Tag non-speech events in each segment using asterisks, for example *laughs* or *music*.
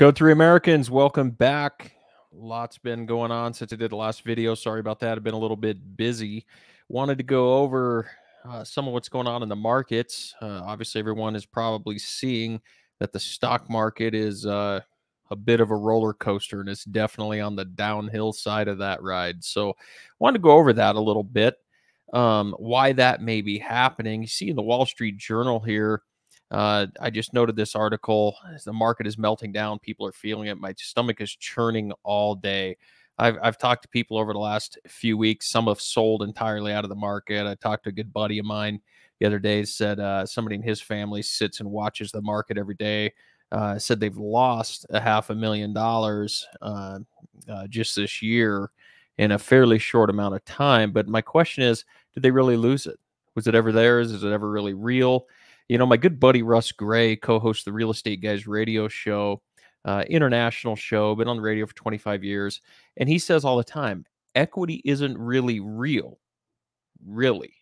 Code 3 Americans, welcome back. Lots been going on since I did the last video. Sorry about that. I've been a little bit busy. Wanted to go over uh, some of what's going on in the markets. Uh, obviously, everyone is probably seeing that the stock market is uh, a bit of a roller coaster and it's definitely on the downhill side of that ride. So, wanted to go over that a little bit. Um, why that may be happening. You see in the Wall Street Journal here uh, I just noted this article. The market is melting down, people are feeling it. My stomach is churning all day. I've, I've talked to people over the last few weeks. Some have sold entirely out of the market. I talked to a good buddy of mine the other day. Said uh, somebody in his family sits and watches the market every day. Uh, said they've lost a half a million dollars uh, uh, just this year in a fairly short amount of time. But my question is, did they really lose it? Was it ever theirs? Is it ever really real? You know, my good buddy Russ Gray co-hosts the Real Estate Guys radio show, uh, international show, been on the radio for 25 years, and he says all the time, equity isn't really real, really.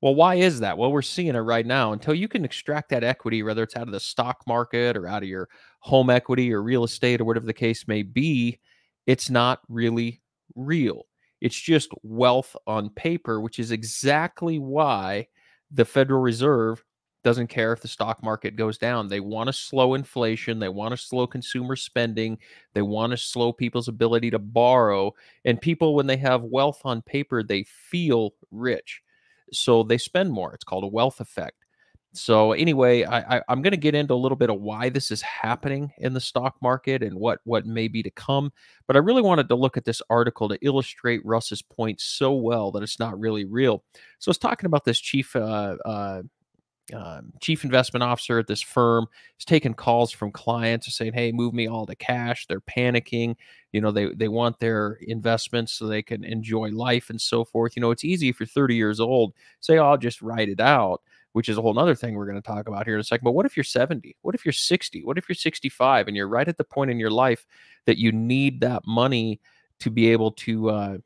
Well, why is that? Well, we're seeing it right now. Until you can extract that equity, whether it's out of the stock market or out of your home equity or real estate or whatever the case may be, it's not really real. It's just wealth on paper, which is exactly why the Federal Reserve doesn't care if the stock market goes down. They want to slow inflation. They want to slow consumer spending. They want to slow people's ability to borrow. And people, when they have wealth on paper, they feel rich. So they spend more. It's called a wealth effect. So anyway, I, am going to get into a little bit of why this is happening in the stock market and what what may be to come. But I really wanted to look at this article to illustrate Russ's point so well that it's not really real. So I was talking about this chief uh, uh, um, chief investment officer at this firm is taking calls from clients saying, "Hey, move me all to cash." They're panicking. You know, they they want their investments so they can enjoy life and so forth. You know, it's easy if you're 30 years old, say, oh, "I'll just write it out," which is a whole other thing we're going to talk about here in a second. But what if you're 70? What if you're 60? What if you're 65 and you're right at the point in your life that you need that money to be able to uh,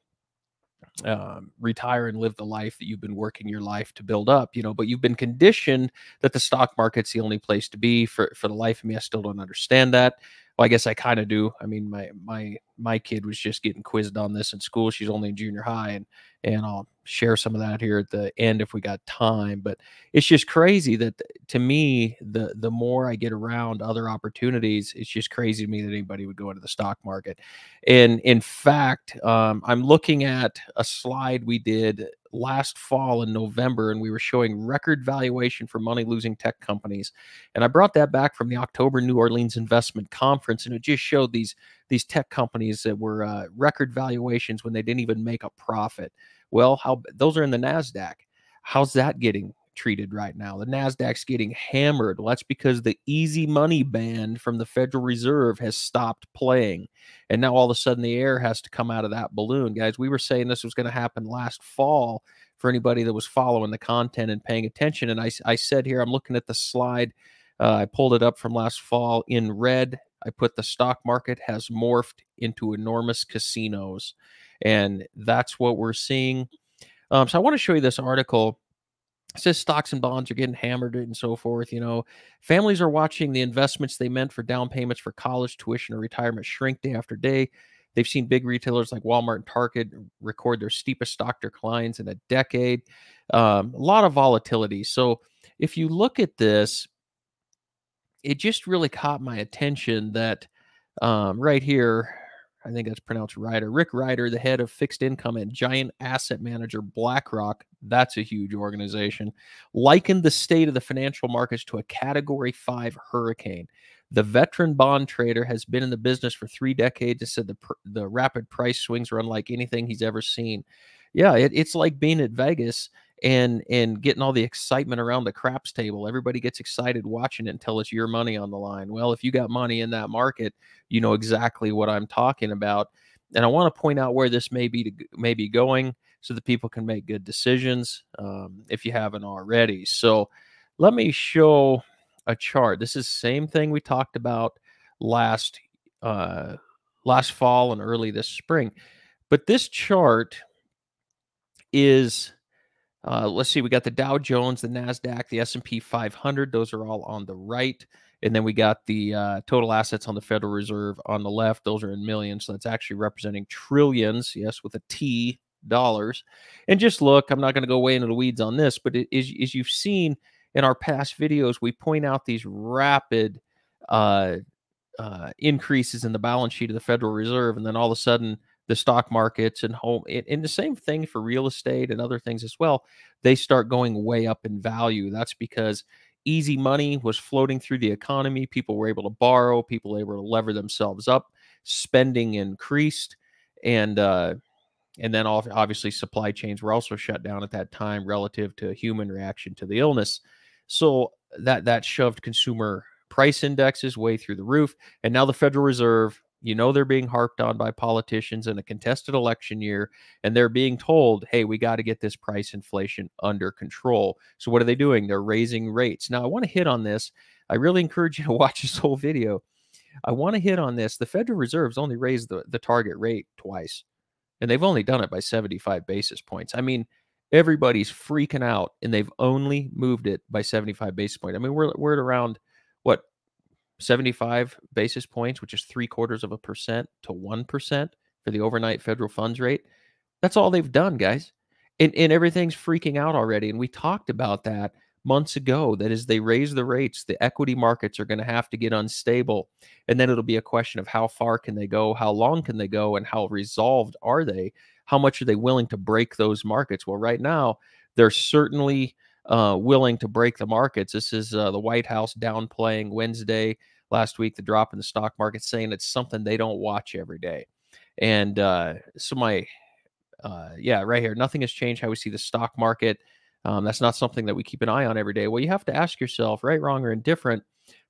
um, retire and live the life that you've been working your life to build up, you know, but you've been conditioned that the stock market's the only place to be for, for the life of me. I still don't understand that. Well, I guess I kind of do. I mean, my, my, my kid was just getting quizzed on this in school. She's only in junior high and, and I'll share some of that here at the end if we got time. But it's just crazy that to me, the the more I get around other opportunities, it's just crazy to me that anybody would go into the stock market. And in fact, um, I'm looking at a slide we did last fall in November, and we were showing record valuation for money losing tech companies. And I brought that back from the October New Orleans Investment Conference, and it just showed these these tech companies that were uh, record valuations when they didn't even make a profit. Well, how those are in the Nasdaq. How's that getting treated right now? The Nasdaq's getting hammered. Well, that's because the easy money band from the Federal Reserve has stopped playing. And now all of a sudden the air has to come out of that balloon. Guys, we were saying this was going to happen last fall for anybody that was following the content and paying attention. And I, I said here, I'm looking at the slide. Uh, I pulled it up from last fall in red. I put the stock market has morphed into enormous casinos. And that's what we're seeing. Um, so I want to show you this article. Says stocks and bonds are getting hammered and so forth. You know, families are watching the investments they meant for down payments for college tuition or retirement shrink day after day. They've seen big retailers like Walmart and Target record their steepest stock declines in a decade. Um, a lot of volatility. So if you look at this, it just really caught my attention that um, right here, I think that's pronounced Ryder. Rick Ryder, the head of fixed income at giant asset manager BlackRock, that's a huge organization, likened the state of the financial markets to a category five hurricane. The veteran bond trader has been in the business for three decades and said the, the rapid price swings are unlike anything he's ever seen. Yeah, it, it's like being at Vegas and and getting all the excitement around the craps table. Everybody gets excited watching it until it's your money on the line. Well, if you got money in that market, you know exactly what I'm talking about. And I want to point out where this may be to, may be going so that people can make good decisions um, if you haven't already. So let me show a chart. This is same thing we talked about last uh, last fall and early this spring. But this chart is uh, let's see, we got the Dow Jones, the Nasdaq, the S&P 500. Those are all on the right, And then we got the uh, total assets on the Federal Reserve on the left. Those are in millions. So that's actually representing trillions, yes, with a T dollars. And just look, I'm not going to go way into the weeds on this, but as, as you've seen in our past videos, we point out these rapid uh, uh, increases in the balance sheet of the Federal Reserve. And then all of a sudden, the stock markets and home and the same thing for real estate and other things as well they start going way up in value. That's because easy money was floating through the economy. People were able to borrow. People were able to lever themselves up. Spending increased and uh and then obviously supply chains were also shut down at that time relative to human reaction to the illness. So that that shoved consumer price indexes way through the roof and now the federal reserve you know they're being harped on by politicians in a contested election year, and they're being told, hey, we got to get this price inflation under control. So what are they doing? They're raising rates. Now, I want to hit on this. I really encourage you to *laughs* watch this whole video. I want to hit on this. The Federal Reserve's only raised the, the target rate twice, and they've only done it by 75 basis points. I mean, everybody's freaking out, and they've only moved it by 75 basis points. I mean, we're, we're at around 75 basis points, which is three quarters of a percent to 1% for the overnight federal funds rate. That's all they've done, guys. And, and everything's freaking out already. And we talked about that months ago that as they raise the rates, the equity markets are going to have to get unstable. And then it'll be a question of how far can they go, how long can they go, and how resolved are they? How much are they willing to break those markets? Well, right now, they're certainly uh, willing to break the markets. This is uh, the White House downplaying Wednesday last week the drop in the stock market, saying it's something they don't watch every day. And uh, so my uh, yeah, right here, nothing has changed how we see the stock market. Um, that's not something that we keep an eye on every day. Well, you have to ask yourself, right, wrong, or indifferent.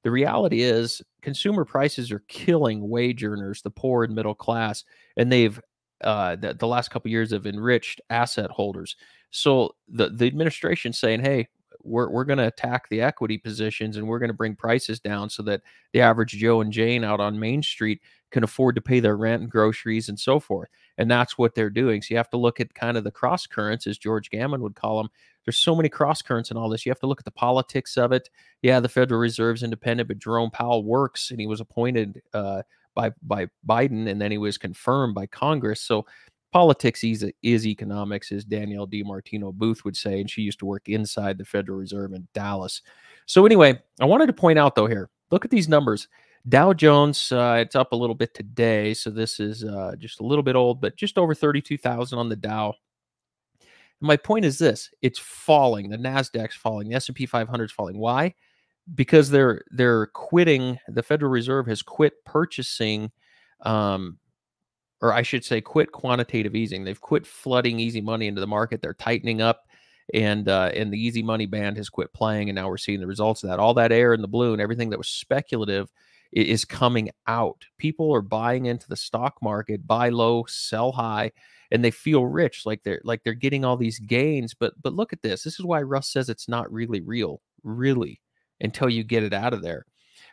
The reality is, consumer prices are killing wage earners, the poor and middle class, and they've uh, the, the last couple years have enriched asset holders. So the the administration saying, "Hey, we're we're going to attack the equity positions and we're going to bring prices down so that the average Joe and Jane out on Main Street can afford to pay their rent and groceries and so forth." And that's what they're doing. So you have to look at kind of the cross currents, as George Gammon would call them. There's so many cross currents in all this. You have to look at the politics of it. Yeah, the Federal Reserve's independent, but Jerome Powell works, and he was appointed uh, by by Biden, and then he was confirmed by Congress. So politics is, is economics, as Danielle DiMartino Booth would say, and she used to work inside the Federal Reserve in Dallas. So anyway, I wanted to point out though here, look at these numbers. Dow Jones, uh, it's up a little bit today, so this is uh, just a little bit old, but just over thirty-two thousand on the Dow. My point is this: it's falling. The Nasdaq's falling. The S and P 500 is falling. Why? Because they're they're quitting. The Federal Reserve has quit purchasing um, or I should say, quit quantitative easing. They've quit flooding easy money into the market. They're tightening up, and uh, and the easy money band has quit playing, and now we're seeing the results of that. All that air in the balloon, everything that was speculative, is coming out. People are buying into the stock market, buy low, sell high, and they feel rich, like they're like they're getting all these gains. But but look at this. This is why Russ says it's not really real, really, until you get it out of there.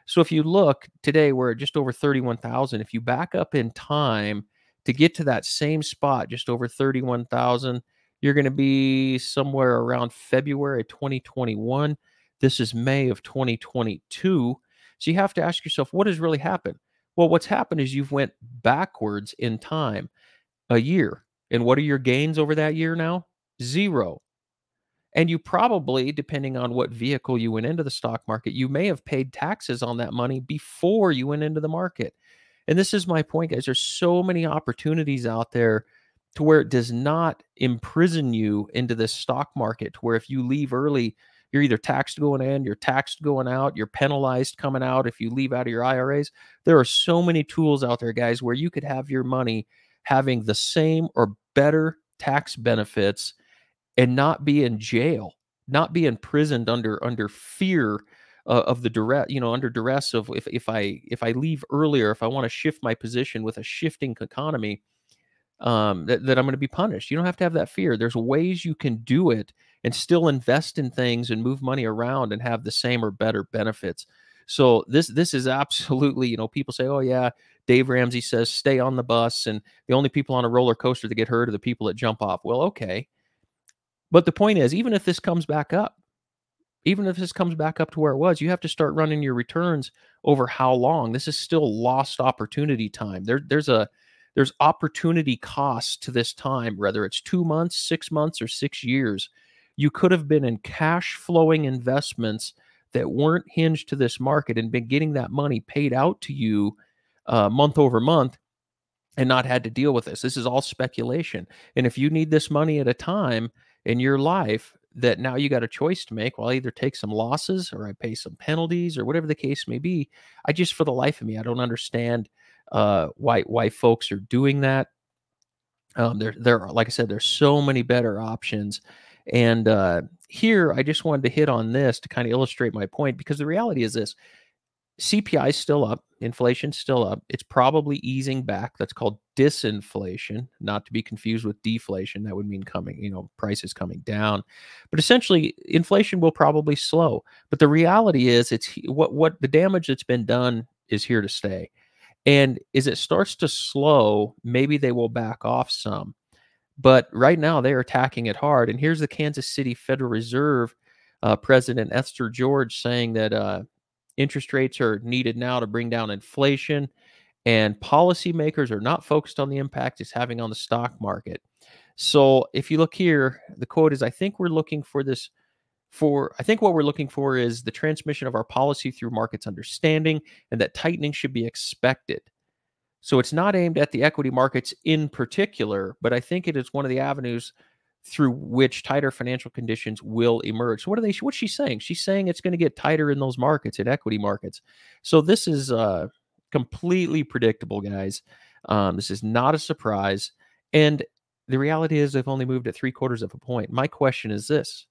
So if you look today, we're at just over 31,000. If you back up in time to get to that same spot, just over 31,000, you're going to be somewhere around February 2021. This is May of 2022. So you have to ask yourself, what has really happened? Well, what's happened is you've went backwards in time a year. And what are your gains over that year now? Zero. And you probably, depending on what vehicle you went into the stock market, you may have paid taxes on that money before you went into the market. And this is my point, guys. There's so many opportunities out there to where it does not imprison you into this stock market, where if you leave early, you're either taxed going in, you're taxed going out, you're penalized coming out if you leave out of your IRAs. There are so many tools out there, guys, where you could have your money having the same or better tax benefits and not be in jail, not be imprisoned under under fear uh, of the duress, you know, under duress of if if I if I leave earlier, if I want to shift my position with a shifting economy, um, that, that I'm going to be punished. You don't have to have that fear. There's ways you can do it and still invest in things and move money around and have the same or better benefits. So this this is *laughs* absolutely, you know, people say, "Oh yeah, Dave Ramsey says stay on the bus and the only people on a roller coaster that get hurt are the people that jump off." Well, okay. But the point is, even if this comes back up, even if this comes back up to where it was, you have to start running your returns over how long. This is still lost opportunity time. There, there's a there's opportunity cost to this time, whether it's two months, six months, or six years. You could have been in cash flowing investments that weren't hinged to this market and been getting that money paid out to you uh, month over month and not had to deal with this. This is all speculation. And if you need this money at a time in your life that now you got a choice to make, well, I either take some losses or I pay some penalties or whatever the case may be. I just, for the life of me, I don't understand uh, why why folks are doing that. Um, there, there, are, like I said, there's so many better options. And uh, here, I just wanted to hit on this to kind of illustrate my point because the reality is this: CPI is still up, inflation's still up. It's probably easing back. That's called disinflation, not to be confused with deflation. That would mean coming, you know, prices coming down. But essentially, inflation will probably slow. But the reality is, it's what what the damage that's been done is here to stay. And as it starts to slow, maybe they will back off some. But right now, they're attacking it hard. And here's the Kansas City Federal Reserve uh, President Esther George saying that uh, interest rates are needed now to bring down inflation, and policymakers are not focused on the impact it's having on the stock market. So if you look here, the quote is I think we're looking for this for I think what we're looking for is the transmission of our policy through markets understanding and that tightening should be expected. So it's not aimed at the equity markets in particular, but I think it is one of the avenues through which tighter financial conditions will emerge. So what are they what's she saying? She's saying it's going to get tighter in those markets, in equity markets. So this is uh completely predictable, guys. Um, this is not a surprise. And the reality is they've only moved at three quarters of a point. My question is this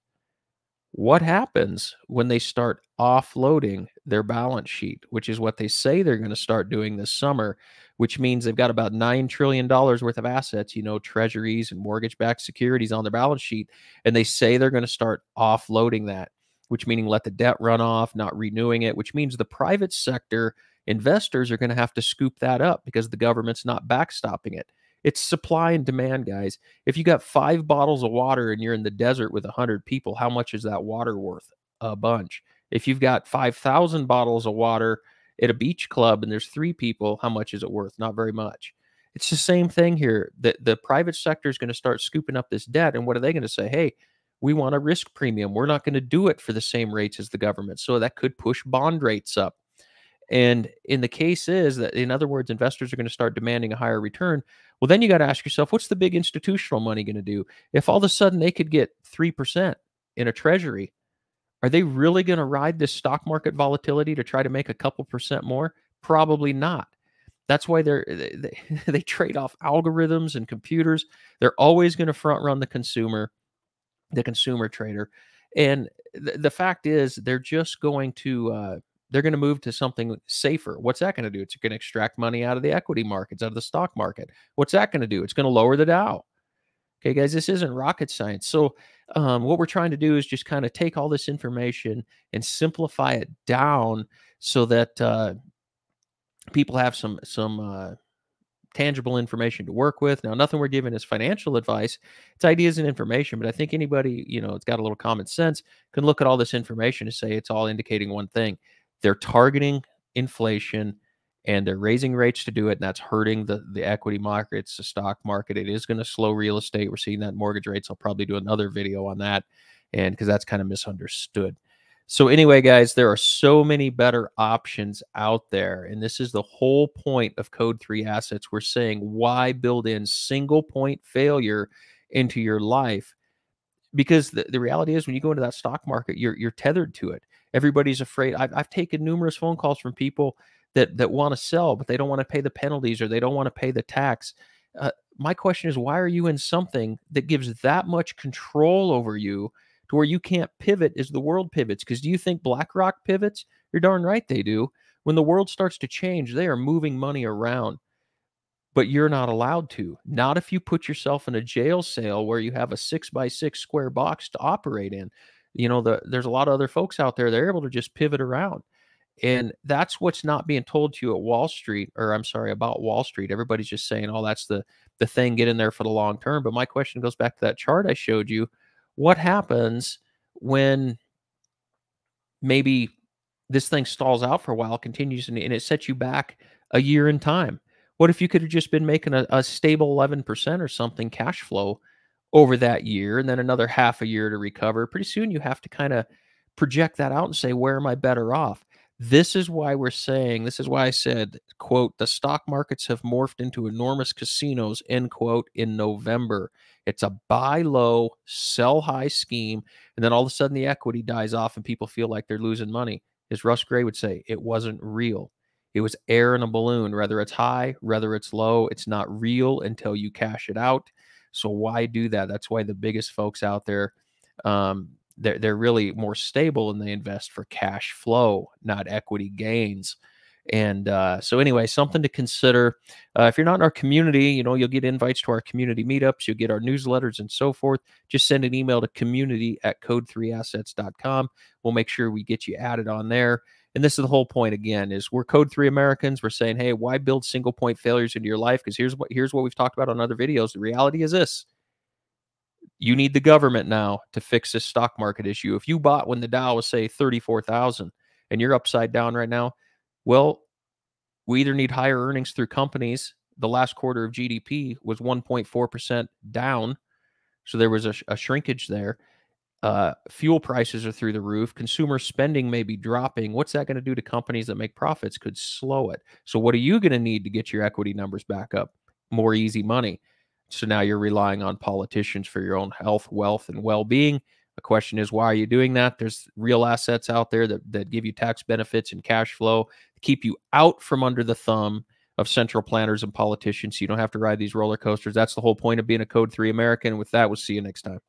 what happens when they start offloading their balance sheet, which is what they say they're going to start doing this summer, which means they've got about $9 trillion worth of assets, you know, treasuries and mortgage backed securities on their balance sheet. And they say they're going to start offloading that, which meaning let the debt run off, not renewing it, which means the private sector investors are going to have to scoop that up because the government's not backstopping it. It's supply and demand, guys. If you got five bottles of water and you're in the desert with 100 people, how much is that water worth? A bunch. If you've got 5,000 bottles of water at a beach club and there's three people, how much is it worth? Not very much. It's the same thing here. The, the private sector is going to start scooping up this debt. And what are they going to say? Hey, we want a risk premium. We're not going to do it for the same rates as the government. So that could push bond rates up. And in the case is that, in other words, investors are going to start demanding a higher return. Well, then you got to ask yourself, what's the big institutional money going to do? If all of a sudden they could get 3% in a treasury, are they really going to ride this stock market volatility to try to make a couple percent more? Probably not. That's why they're they, they *laughs* trade off algorithms and computers. They're always going to front run the consumer, the consumer trader. And th- the fact is, they're just going to uh, they're going to move to something safer. What's that going to do? It's going to extract money out of the equity markets, out of the stock market. What's that going to do? It's going to lower the Dow. Okay, guys, this isn't rocket science. So, um, what we're trying to do is just kind of take all this information and simplify it down so that uh, people have some some uh, tangible information to work with. Now, nothing we're giving is financial advice; it's ideas and information. But I think anybody you know, it's got a little common sense, can look at all this information and say it's all indicating one thing: they're targeting inflation and they're raising rates to do it, and that's hurting the the equity markets, the stock market. It is going to slow real estate. We're seeing that mortgage rates. I'll probably do another video on that, and because that's kind of misunderstood. So anyway, guys, there are so many better options out there, and this is the whole point of Code Three Assets. We're saying why build in single point failure into your life because the, the reality is when you go into that stock market you're you're tethered to it everybody's afraid I've, I've taken numerous phone calls from people that that want to sell but they don't want to pay the penalties or they don't want to pay the tax uh, my question is why are you in something that gives that much control over you to where you can't pivot as the world pivots because do you think blackrock pivots you're darn right they do when the world starts to change they are moving money around but you're not allowed to. Not if you put yourself in a jail cell where you have a six by six square box to operate in. You know, the, there's a lot of other folks out there, they're able to just pivot around. And that's what's not being told to you at Wall Street, or I'm sorry, about Wall Street. Everybody's just saying, oh, that's the, the thing, get in there for the long term. But my question goes back to that chart I showed you. What happens when maybe this thing stalls out for a while, continues, and, and it sets you back a year in time. What if you could have just been making a, a stable 11% or something cash flow over that year and then another half a year to recover? Pretty soon you have to kind of project that out and say, where am I better off? This is why we're saying, this is why I said, quote, the stock markets have morphed into enormous casinos, end quote, in November. It's a buy low, sell high scheme. And then all of a sudden the equity dies off and people feel like they're losing money. As Russ Gray would say, it wasn't real. It was air in a balloon. Whether it's high, whether it's low, it's not real until you cash it out. So why do that? That's why the biggest folks out there, um, they're, they're really more stable and they invest for cash flow, not equity gains. And uh, so, anyway, something to consider. Uh, if you're not in our community, you know, you'll get invites to our community meetups, you'll get our newsletters and so forth. Just send an email to community at code3assets.com. We'll make sure we get you added on there. And this is the whole point again is we're code 3 Americans. We're saying, "Hey, why build single point failures into your life?" because here's what here's what we've talked about on other videos. The reality is this you need the government now to fix this stock market issue. If you bought when the Dow was say 34,000 and you're upside down right now, well, we either need higher earnings through companies. The last quarter of GDP was 1.4% down. So there was a, a shrinkage there. Uh, fuel prices are through the roof. Consumer spending may be dropping. What's that going to do to companies that make profits? Could slow it. So, what are you going to need to get your equity numbers back up? More easy money. So now you're relying on politicians for your own health, wealth, and well being. The question is, why are you doing that? There's real assets out there that, that give you tax benefits and cash flow, keep you out from under the thumb of central planners and politicians. So you don't have to ride these roller coasters. That's the whole point of being a Code 3 American. With that, we'll see you next time.